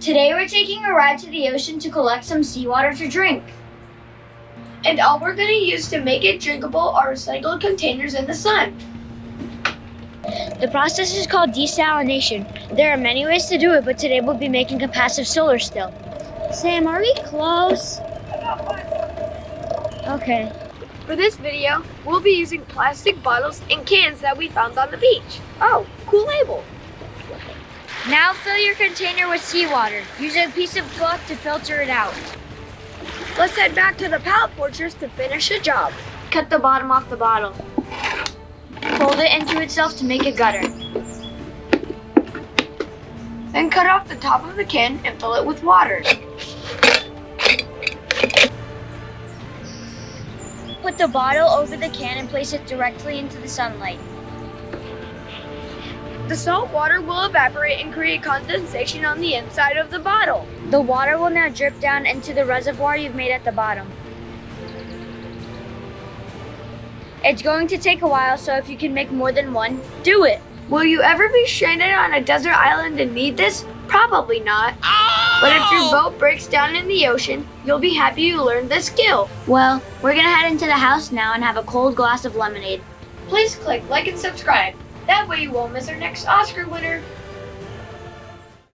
Today we're taking a ride to the ocean to collect some seawater to drink. And all we're going to use to make it drinkable are recycled containers in the sun. The process is called desalination. There are many ways to do it, but today we'll be making a passive solar still. Sam, are we close? Okay. For this video, we'll be using plastic bottles and cans that we found on the beach. Oh, cool label. Now fill your container with seawater. Use a piece of cloth to filter it out. Let's head back to the pallet fortress to finish the job. Cut the bottom off the bottle. Fold it into itself to make a gutter. Then cut off the top of the can and fill it with water. Put the bottle over the can and place it directly into the sunlight. The salt water will evaporate and create condensation on the inside of the bottle. The water will now drip down into the reservoir you've made at the bottom. It's going to take a while, so if you can make more than one, do it. Will you ever be stranded on a desert island and need this? Probably not. But if your boat breaks down in the ocean, you'll be happy you learned this skill. Well, we're gonna head into the house now and have a cold glass of lemonade. Please click like and subscribe. That way you won't miss our next Oscar winner.